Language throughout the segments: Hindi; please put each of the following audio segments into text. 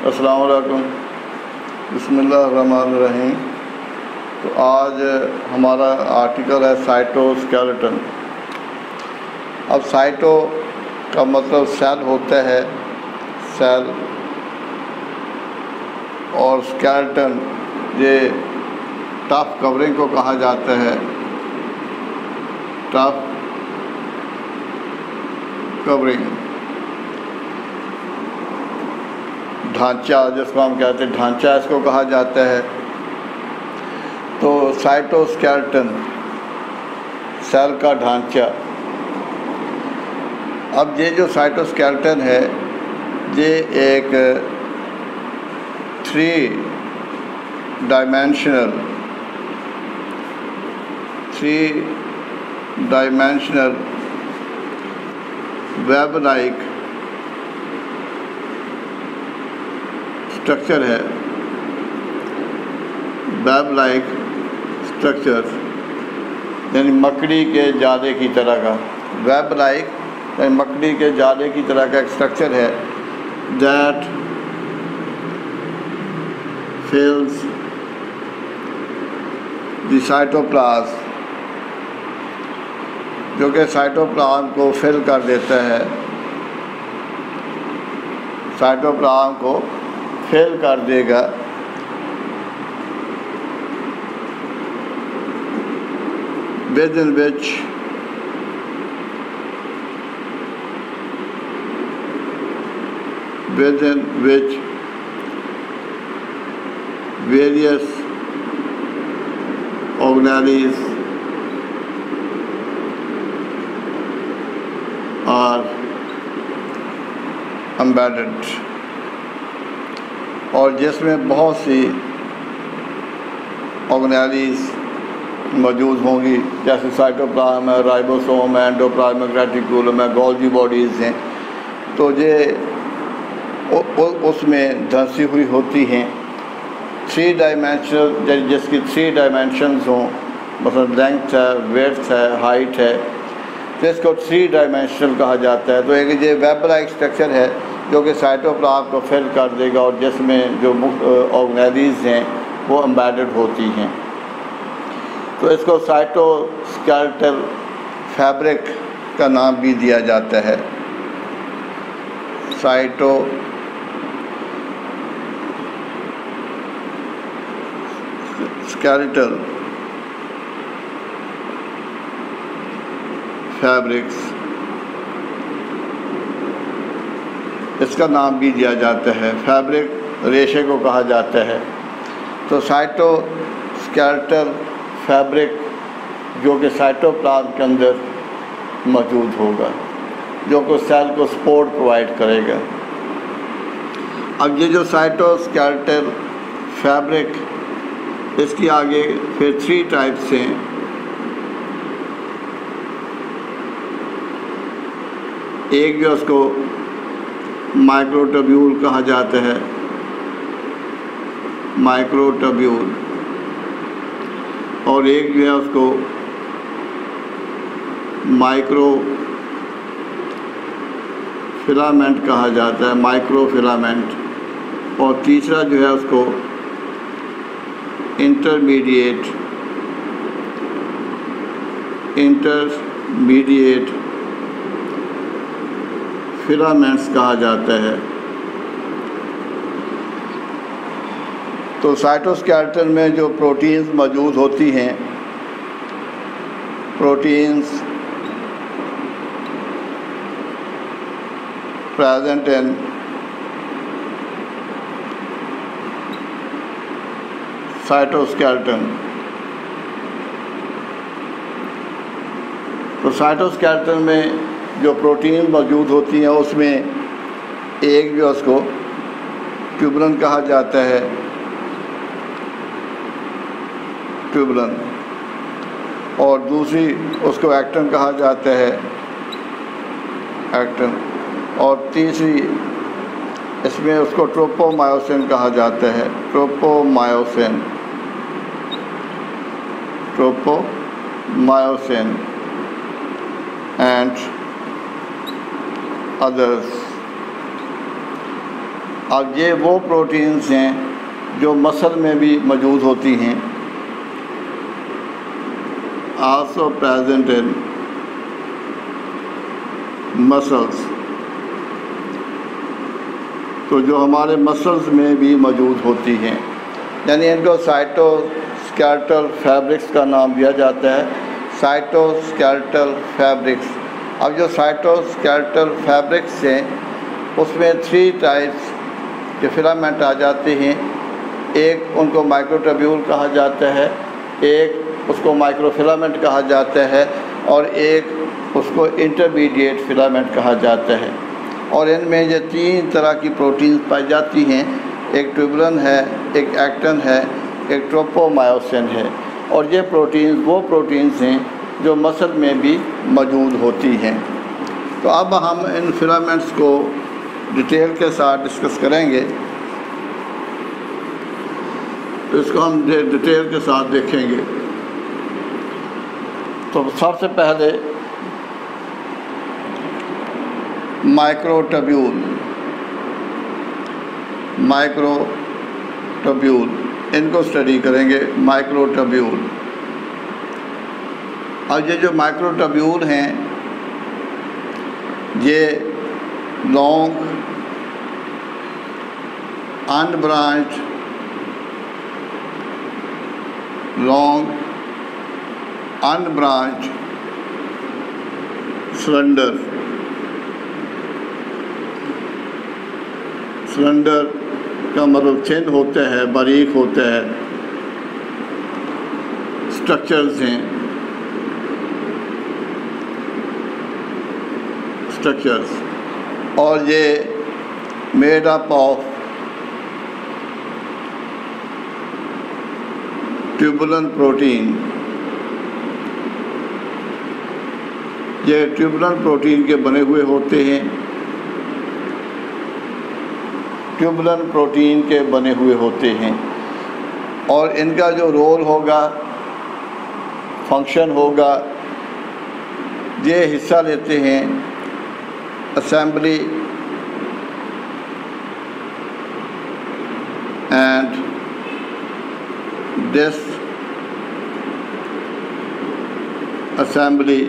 अस्सलाम वालेकुम। बिस्मिल्लाहिर्रहमानिर्रहीम। तो आज हमारा आर्टिकल है साइटोस्केलेटन। अब साइटो का मतलब सेल होता है, सेल और स्केलेटन, ये टफ कवरिंग को कहा जाता है। Tough covering. ढांचा, जिसको हम कहते हैं ढांचा, इसको कहा जाता है। तो साइटोस्केलेटन सेल का ढांचा। अब ये जो साइटोस्केलेटन है, ये एक three dimensional three dimensional web like structure है। वेब लाइक स्ट्रक्चर यानी मकड़ी के जाले की तरह का। वेब लाइक यानी मकड़ी के जाले की तरह का एक स्ट्रक्चर है। दैट फिल्स द साइटोप्लाज्म जो कि साइटोप्लाज्म को फिल कर देता है। साइटोप्लाज्म को फिल कर देगा within which within which various organelles are embedded और जिसमें बहुत सी ऑर्गेनालीज मौजूद होंगी, जैसे साइटोप्लाज्म है राइबोसोम है एंडोप्लाज्मिक है गोल्जी बॉडीज़ हैं। तो ये उसमें धंसी हुई होती हैं। थ्री डायमेंशनल जिसकी थ्री डायमेंशंस हों मतलब लेंथ है वेथ है हाइट है तो इसको थ्री डायमेंशनल कहा जाता है। तो एक ये वेब लाइक स्ट्रक्चर है जो कि साइटोप्लाज्म को फिल कर देगा और जिसमें जो मुख्य ऑर्गेनाइज हैं, वो एम्बेडेड होती हैं। तो इसको साइटोस्केलेटल फैब्रिक का नाम भी दिया जाता है। साइटो स्केलेटल फैब्रिक्स इसका नाम भी दिया जाता है फैब्रिक रेशे को कहा जाता है। तो साइटो स्केलेटल फैब्रिक जो कि साइटोप्लाज्म के अंदर मौजूद होगा, जो कि सेल को सपोर्ट प्रोवाइड करेगा। अब ये जो साइटो साइटोस्केलेटल फैब्रिक इसकी आगे फिर थ्री टाइप्स हैं। एक जो उसको माइक्रोटब्यूल कहा जाता है। माइक्रोटब्यूल और एक जो है उसको माइक्रो फिलामेंट कहा जाता है माइक्रो फिलामेंट और तीसरा जो है उसको इंटरमीडिएट। इंटरमीडिएट। फिलामेंट्स कहा जाता है। तो साइटोस्केलेटन में जो प्रोटीन्स मौजूद होती हैं, प्रोटीन्स प्रेजेंट इन साइटोस्केलेटन। तो साइटोस्केलेटन में जो प्रोटीन मौजूद होती हैं, उसमें एक जो उसको ट्यूबलन कहा जाता है। ट्यूबलन। और दूसरी उसको एक्टन कहा जाता है। एक्टन। और तीसरी इसमें उसको ट्रोपोमायोसिन कहा जाता है। ट्रोपोमायोसिन। ट्रोपोमायोसिन। And others. अब ये वो प्रोटीन्स हैं जो मसल में भी मौजूद होती हैं। आल्सो प्रेजेंट इन मसल्स तो जो हमारे मसल्स में भी मौजूद होती हैं। यानी इनको साइटोस्केल्टल फैब्रिक्स का नाम दिया जाता है। साइटोस्केल्टल फैब्रिक्स अब जो साइटोस्केल्टल फैब्रिक्स हैं, उसमें थ्री टाइप्स के फिलामेंट आ जाते हैं। एक उनको माइक्रोटब्यूल कहा जाता है, एक उसको माइक्रोफिलामेंट कहा जाता है, और एक उसको इंटरमीडिएट फिलामेंट कहा जाता है। और इनमें ये तीन तरह की प्रोटीन्स पाई जाती हैं। एक ट्यूबुलन है, एक एक्टन है, एक ट्रोपोमायोसिन है। और ये प्रोटीन्स वो प्रोटीन्स हैं जो मसल में भी मौजूद होती हैं। तो अब हम इन फिलामेंट्स को डिटेल के साथ डिस्कस करेंगे। तो इसको हम डिटेल के साथ देखेंगे। तो सबसे पहले माइक्रोटब्यूल माइक्रोटब्यूल इनको स्टडी करेंगे माइक्रोटब्यूल और ये जो माइक्रोटब्यूल हैं, ये long unbranched long unbranched slender cylinder का मतलब थिन होता है, बारीक होता है स्ट्रक्चर्स हैं। स्ट्रक्चर्स और ये made up of tubulin protein ये ट्यूबुलन प्रोटीन के बने हुए होते हैं। ट्यूबुलन प्रोटीन के बने हुए होते हैं। और इनका जो रोल होगा फ़ंक्शन होगा, ये हिस्सा लेते हैं। Assembly and this assembly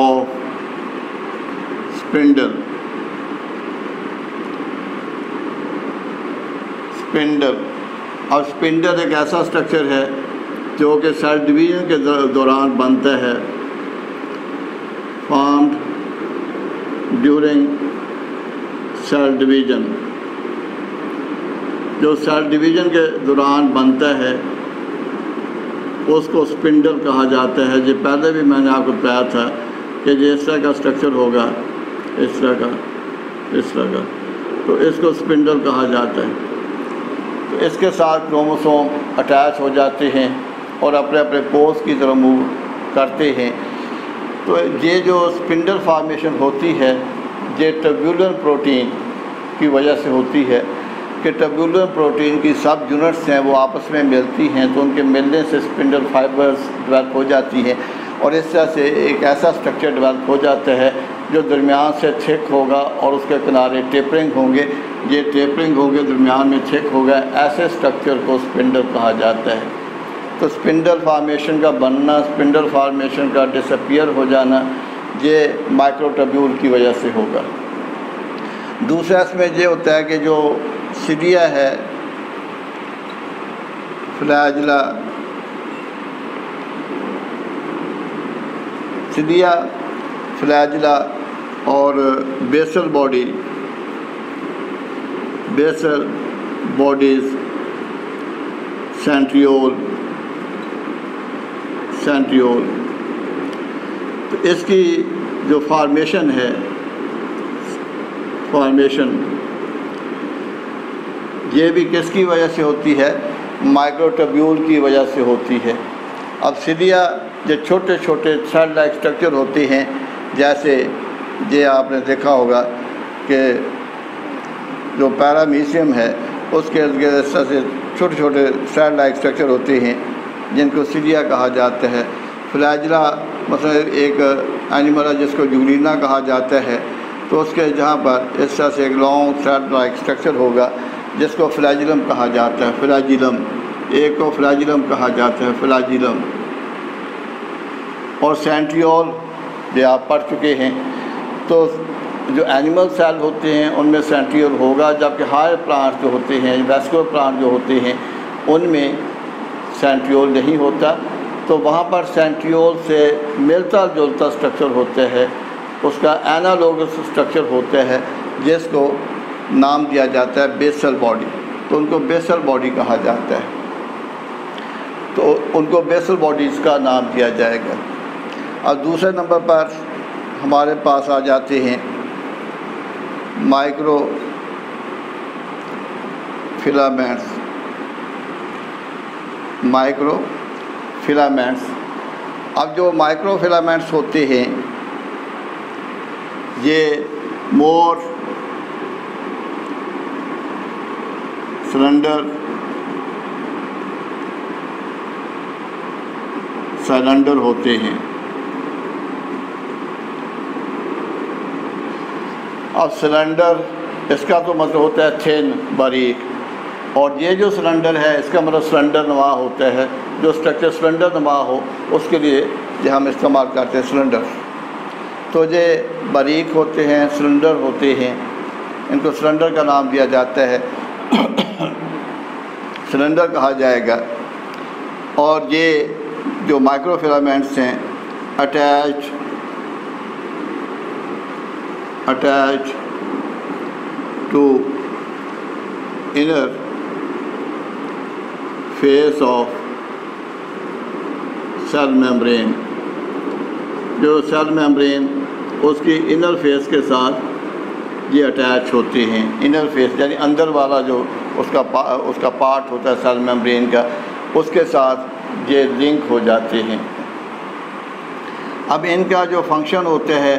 of spindle. Spindle और स्पिंडल एक ऐसा स्ट्रक्चर है जो कि सेल डिवीज़न के दौरान बनता है। फॉर्म्ड ड्यूरिंग सेल डिवीज़न जो सेल डिवीज़न के दौरान बनता है, उसको स्पिंडल कहा जाता है। जो, पहले भी मैंने आपको बताया था कि जिस तरह का स्ट्रक्चर होगा, इस तरह का, इस तरह का। तो इसको स्पिंडल कहा जाता है। तो इसके साथ क्रोमोसोम अटैच हो जाते हैं और अपने अपने पोस्ट की तरफ़ मूव करते हैं। तो ये जो स्पिंडल फार्मेशन होती है, ये टब्यूलर प्रोटीन की वजह से होती है कि टब्यूलर प्रोटीन की सब यूनिट्स हैं, वो आपस में मिलती हैं तो उनके मिलने से स्पिंडल फाइबर्स डेवलप हो जाती हैं और इस तरह से एक ऐसा स्ट्रक्चर डेवलप हो जाता है जो दरमियान से थिक होगा और उसके किनारे टेपरिंग होंगे। ये टेपरिंग होंगे, दरमियान में थिक होगा, ऐसे स्ट्रक्चर को स्पिंडल कहा जाता है। तो स्पिंडल फार्मेशन का बनना स्पिंडल फार्मेशन का डिसअपियर हो जाना, ये माइक्रोटब्यूल की वजह से होगा। दूसरा इसमें ये होता है कि जो सीडिया है, फ्लैजला सीडिया फ्लैजला और basal body basal bodies centriole centriole तो इसकी जो फॉर्मेशन है फॉर्मेशन ये भी किसकी वजह से होती है? माइक्रोटब्यूल की वजह से होती है। अब सीधिया जो छोटे छोटे थ्रेड लाइक स्ट्रक्चर होते हैं, जैसे ये आपने देखा होगा कि जो पैरामीशियम है, उसके इर्द गिर्द से छोटे छोटे थ्रेड लाइक स्ट्रक्चर होते हैं। जिनको सीरिया कहा जाता है। फ्लैजला मतलब एक एनिमल है जिसको जूलिना कहा जाता है। तो उसके जहाँ पर इस तरह से एक लॉन्ग थ्रेड लाइक स्ट्रक्चर होगा, जिसको फ्लैजिलम कहा जाता है। फ्लैजिलम, एक को फ्लैजिलम कहा जाता है। फ्लैजिलम। और सेंट्रियोल जो आप पढ़ चुके हैं। तो जो एनिमल सेल होते हैं, उनमें सेंट्रियोल होगा, जबकि हायर प्लांट जो होते हैं, वेस्कुलर प्लांट जो होते हैं, उनमें सेंट्रियोल नहीं होता तो वहाँ पर सेंट्रियोल से मिलता जुलता स्ट्रक्चर होता है, उसका एनालोगस स्ट्रक्चर होता है, जिसको नाम दिया जाता है बेसल बॉडी तो उनको बेसल बॉडी कहा जाता है। तो उनको बेसल बॉडीज़ का नाम दिया जाएगा। और दूसरे नंबर पर हमारे पास आ जाते हैं माइक्रो फिलामेंट्स माइक्रो फिलामेंट्स अब जो माइक्रो फिलामेंट्स होते हैं, ये मोर, सिलेंडर सिलेंडर होते हैं। अब सिलेंडर, इसका तो मतलब होता है थिन, बारीक। और ये जो सिलेंडर है, इसका मतलब सिलेंडर नुमा होता है। जो स्ट्रक्चर सिलेंडर नुमा हो, उसके लिए ये हम इस्तेमाल करते हैं सिलेंडर। तो ये बारीक होते हैं, सिलेंडर होते हैं। इनको सिलेंडर का नाम दिया जाता है। सिलेंडर कहा जाएगा। और ये जो माइक्रोफिलामेंट्स हैं attach attach to inner face of cell membrane जो सेल मेम्ब्रेन उसकी इनर फेस के साथ ये अटैच होते हैं। इनर फेस यानी अंदर वाला जो उसका पा, उसका पार्ट होता है सेल मेम्ब्रेन का उसके साथ ये लिंक हो जाते हैं। अब इनका जो फ़ंक्शन होता है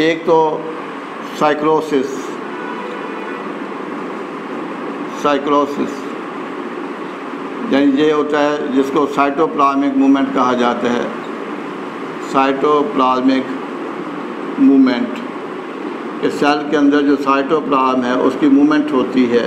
एक तो साइक्लोसिस साइक्रोसिस यानी ये होता है जिसको साइटोप्लाज्मिक मूवमेंट कहा जाता है। साइटोप्लाज्मिक मूवमेंट इस सेल के अंदर जो साइटोप्लाज्म है, उसकी मूवमेंट होती है।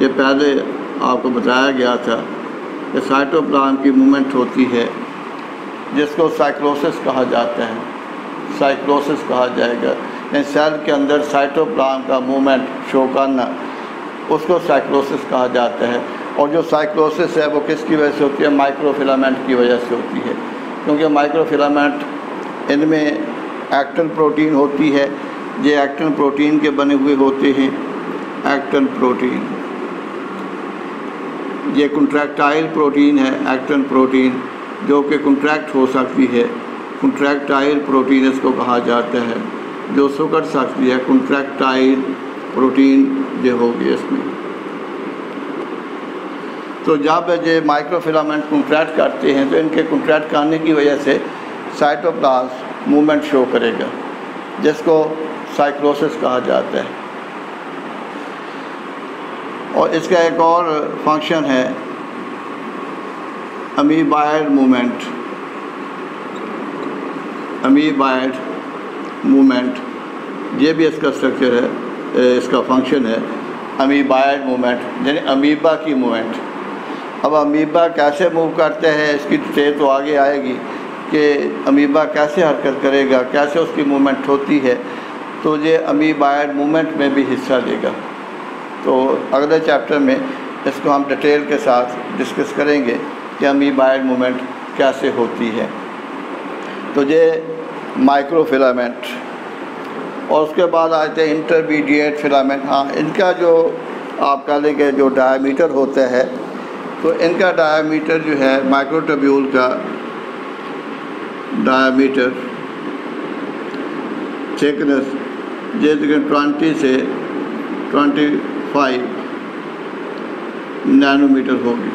ये पहले आपको बताया गया था कि साइटोप्लाज्म की मूवमेंट होती है, जिसको साइक्लोसिस कहा जाता है। साइक्लोसिस कहा जाएगा। यानी सेल के अंदर साइटोप्लाज्म का मूवमेंट शो करना, उसको साइक्लोसिस कहा जाता है। और जो साइक्लोसिस है, वो किसकी वजह से होती है? माइक्रोफिलामेंट की वजह से होती है। क्योंकि माइक्रोफिलामेंट इनमें एक्टन प्रोटीन होती है। ये एक्टन प्रोटीन के बने हुए होते हैं। एक्टन प्रोटीन ये कंट्रैक्टाइल प्रोटीन है एक्टन प्रोटीन जो कि कंट्रैक्ट हो सकती है। कंट्रैक्टाइल प्रोटीन इसको कहा जाता है। जो सुकर सकती है कंट्रैक्टाइल प्रोटीन जो होगी इसमें। तो जब ये माइक्रोफिलामेंट कंट्रैक्ट करते हैं तो इनके कंट्रैक्ट करने की वजह से साइटोप्लाज्म मूवमेंट शो करेगा, जिसको साइक्लोसिस कहा जाता है। और इसका एक और फ़ंक्शन है अमीबाइड मूवमेंट अमीबाइड मूवमेंट ये भी इसका स्ट्रक्चर है, इसका फ़ंक्शन है अमीबाइड मूवमेंट यानी अमीबा की मूवमेंट अब अमीबा कैसे मूव करते हैं, इसकी डिटेल तो आगे आएगी कि अमीबा कैसे हरकत करेगा, कैसे उसकी मूवमेंट होती है। तो ये अमीबाइड मूवमेंट में भी हिस्सा लेगा। तो अगले चैप्टर में इसको हम डिटेल के साथ डिस्कस करेंगे कि अमीबाइड मूवमेंट कैसे होती है। तो ये माइक्रोफिलामेंट और उसके बाद आते हैं इंटरमीडिएट फिलामेंट हाँ इनका जो आप कह लें कि जो डायमीटर होता है तो इनका डायमीटर जो है माइक्रोटब्यूल का डायमीटर थिकनेस जैसे ट्वेंटी से ट्वेंटी फाइव नैनोमीटर होगी।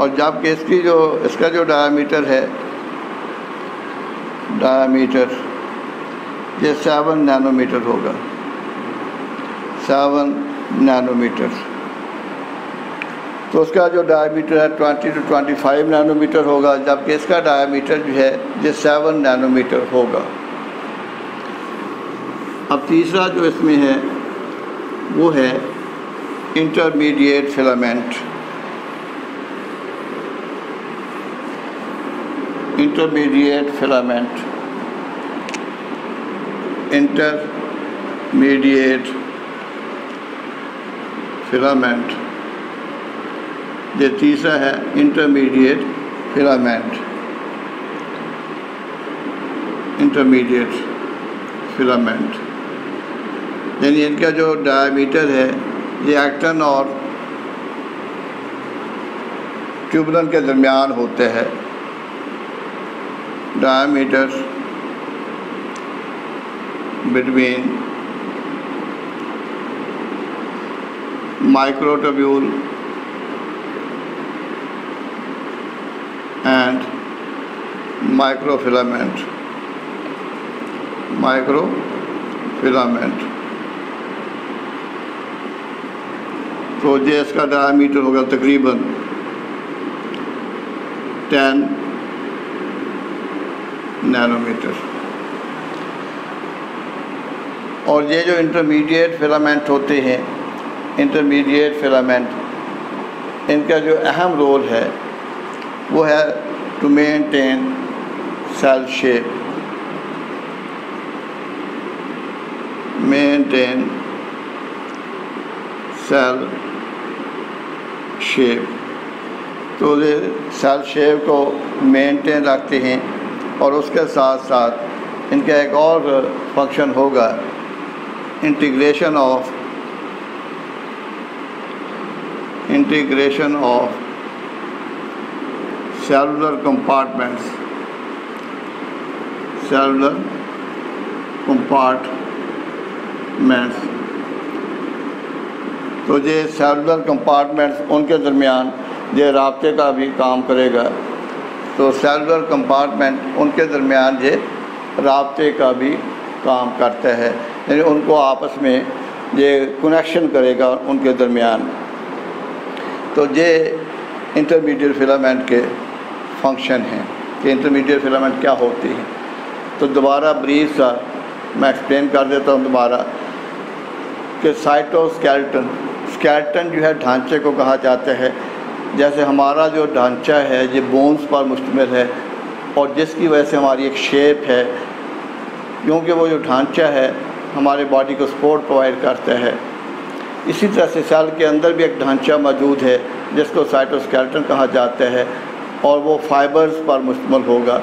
और जबकि इसकी जो, इसका जो डायमीटर है डायमीटर ये सेवन नैनोमीटर होगा। सेवन नैनोमीटर तो उसका जो डायमीटर है twenty to twenty five nanometre होगा, जबकि इसका डायमीटर जो है, ये सेवन नैनोमीटर होगा। अब तीसरा जो इसमें है, वो है intermediate filament intermediate filament intermediate filament ये तीसरा है इंटरमीडिएट फिलामेंट इंटरमीडिएट फिलामेंट यानी इनका जो डायमीटर है, ये एक्टन और ट्यूबलन के दरमियान होते हैं। Diameters between microtubule and microfilament. Microfilament. तो ये इसका डायमीटर होगा तकरीबन 10 नैनोमीटर और ये जो इंटरमीडिएट फिलामेंट होते हैं इंटरमीडिएट फिलामेंट इनका जो अहम रोल है, वो है to maintain cell shape maintain cell shape तो ये सेल शेप को मेंटेन रखते हैं और उसके साथ साथ इनका एक और फ़ंक्शन होगा integration of integration of cellular compartments cellular compartments तो ये सेलुलर कंपार्टमेंट्स उनके दरमियान ये रबते का भी काम करेगा। तो सेलुलर कंपार्टमेंट उनके दरमियान ये रबते का भी काम करता है। यानी उनको आपस में ये कनेक्शन करेगा उनके दरमियान। तो ये इंटरमीडिएट फिलामेंट के फ़ंक्शन हैं। कि इंटरमीडिएट फिलामेंट क्या होती है? तो दोबारा ब्रीफ सा, मैं एक्सप्लेन कर देता हूँ दोबारा कि साइटोस्केल्टन स्केल्टन जो है ढांचे को कहा जाता है। जैसे हमारा जो ढांचा है, ये बोन्स पर मुश्तमिल है, और जिसकी वजह से हमारी एक शेप है, क्योंकि वो जो ढांचा है, हमारे बॉडी को सपोर्ट प्रोवाइड करता है। इसी तरह से सेल के अंदर भी एक ढांचा मौजूद है, जिसको साइटोस्केल्टन कहा जाता है, और वो फाइबर्स पर मुश्तमल होगा।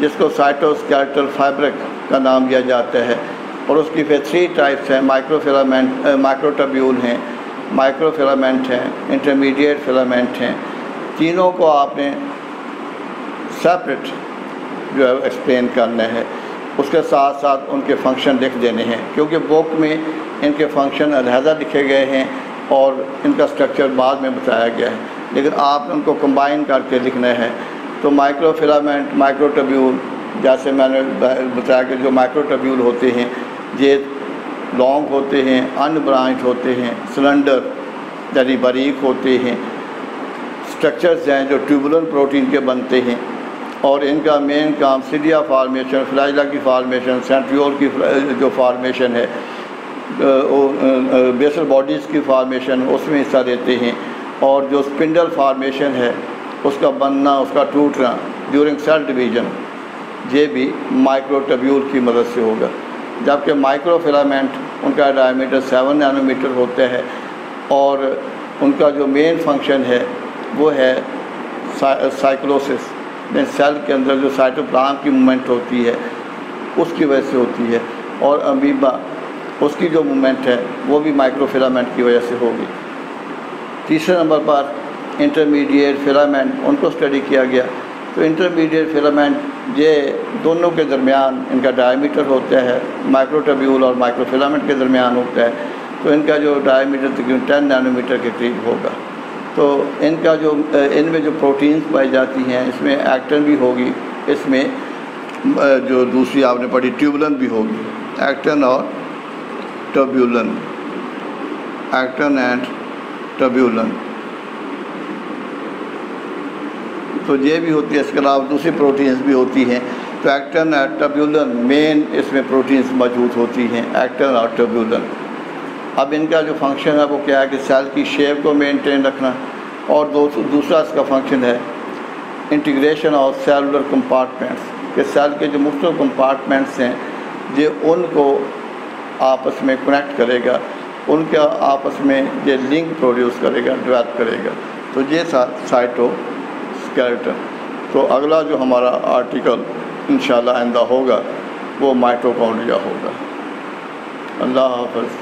जिसको साइटोस्केल्टल फाइब्रिक का नाम दिया जाता है और उसकी फिर थ्री टाइप्स हैं माइक्रोफिलामेंट माइक्रोटब्यूल हैं माइक्रोफिलामेंट हैं इंटरमीडिएट फिलामेंट हैं। तीनों को आपने सेपरेट जो है एक्सप्लेन करना है। उसके साथ साथ उनके फ़ंक्शन लिख देने हैं, क्योंकि बुक में इनके फ़ंक्शन अलहदा लिखे गए हैं और इनका स्ट्रक्चर बाद में बताया गया है। लेकिन आपने उनको कंबाइन करके लिखना है। तो माइक्रोफिलामेंट माइक्रोटब्यूल जैसे मैंने बताया कि जो माइक्रो माइक्रोटब्यूल होते हैं, ये लॉन्ग होते हैं अनब्रांच होते हैं सिलेंडर यानी बारीक होते हैं। स्ट्रक्चर्स हैं जो ट्यूबुलर प्रोटीन के बनते हैं। और इनका मेन काम सीडिया फार्मेशन फ्लाइला की फार्मेशन सेंट्रियोल की जो फार्मेशन है बेसल बॉडीज़ की फार्मेशन उसमें हिस्सा देते हैं। और जो स्पिंडल फार्मेशन है उसका बनना, उसका टूटना ड्यूरिंग सेल डिवीज़न ये भी माइक्रोटब्यूल की मदद से होगा। जबकि माइक्रोफिलामेंट उनका डायमीटर सेवन नैनोमीटर होता है और उनका जो मेन फ़ंक्शन है, वो है साइक्लोसिस में सेल के अंदर जो साइटोप्लाम की मूवमेंट होती है, उसकी वजह से होती है और अमीबा उसकी जो मूवमेंट है, वो भी माइक्रोफिलामेंट की वजह से होगी। तीसरे नंबर पर इंटरमीडिएट फिलामेंट उनको स्टडी किया गया। तो इंटरमीडिएट फिलामेंट ये दोनों के दरमियान इनका डायमीटर होता है माइक्रोटब्यूल और माइक्रोफिलामेंट के दरमियान होता है। तो इनका जो डायमीटर तकरीबन टेन नैनोमीटर के करीब होगा। तो इनका जो, इनमें जो प्रोटीन्स पाई जाती हैं, इसमें एक्टन भी होगी, इसमें, जो दूसरी आपने पढ़ी ट्यूबुलन भी होगी। एक्टन और टब्यूलन एक्टन एंड टब्यूलन तो ये भी होती है, इसके अलावा दूसरी प्रोटीन्स भी होती हैं। तो एक्टन और टब्यूलन मेन इसमें प्रोटीन्स मौजूद होती हैं एक्टन और टब्यूलन अब इनका जो फ़ंक्शन है, वो क्या है कि सेल की शेप को मेंटेन रखना और दूसरा इसका फ़ंक्शन है इंटीग्रेशन ऑफ़ सेलुलर कंपार्टमेंट्स कि सेल के जो मुख्त कंपार्टमेंट्स हैं, ये उनको आपस में कनेक्ट करेगा, उनका आपस में ये लिंक प्रोड्यूस करेगा डेवलप करेगा। तो ये साइटो स्केलेटन तो अगला जो हमारा आर्टिकल इन आइंदा होगा वो माइटोकॉन्ड्रिया होगा। अल्लाह हाफ़